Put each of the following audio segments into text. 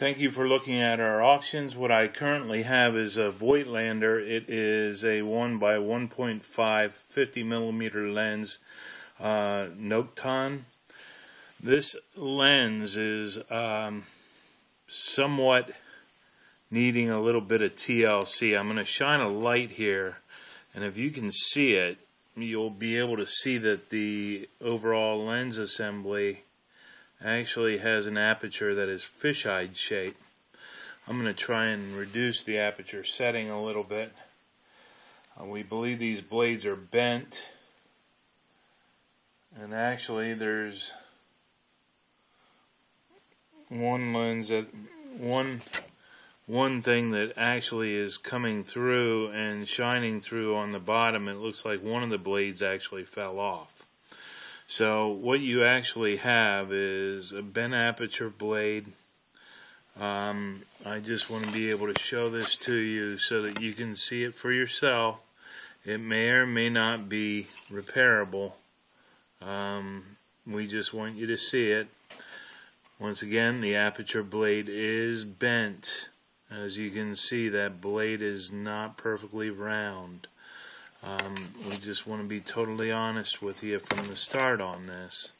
Thank you for looking at our auctions. What I currently have is a Voigtlander. It is a 1 by 1.5 50 millimeter lens uh, Nokton. This lens is um, somewhat needing a little bit of TLC. I'm going to shine a light here and if you can see it you'll be able to see that the overall lens assembly actually has an aperture that is fisheye shape. I'm going to try and reduce the aperture setting a little bit. Uh, we believe these blades are bent and actually there's one lens that one one thing that actually is coming through and shining through on the bottom it looks like one of the blades actually fell off so what you actually have is a bent aperture blade. Um, I just want to be able to show this to you so that you can see it for yourself. It may or may not be repairable. Um, we just want you to see it. Once again, the aperture blade is bent. As you can see, that blade is not perfectly round. Um, we just want to be totally honest with you from the start on this.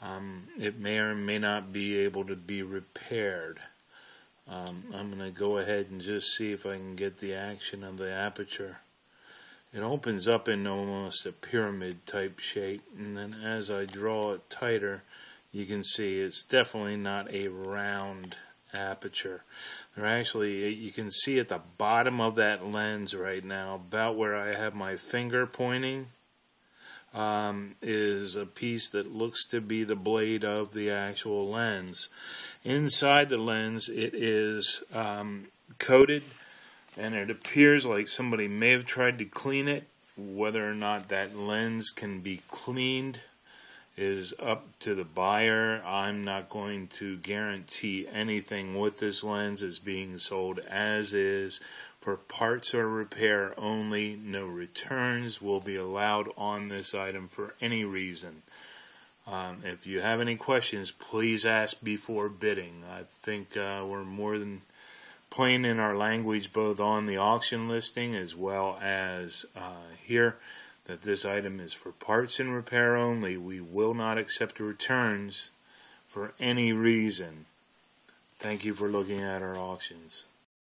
Um, it may or may not be able to be repaired. Um, I'm going to go ahead and just see if I can get the action of the aperture. It opens up in almost a pyramid type shape and then as I draw it tighter you can see it's definitely not a round aperture. They're actually, you can see at the bottom of that lens right now, about where I have my finger pointing, um, is a piece that looks to be the blade of the actual lens. Inside the lens, it is um, coated, and it appears like somebody may have tried to clean it. Whether or not that lens can be cleaned is up to the buyer. I'm not going to guarantee anything with this lens is being sold as is for parts or repair only. No returns will be allowed on this item for any reason. Um, if you have any questions, please ask before bidding. I think uh, we're more than plain in our language both on the auction listing as well as uh, here that this item is for parts and repair only. We will not accept returns for any reason. Thank you for looking at our auctions.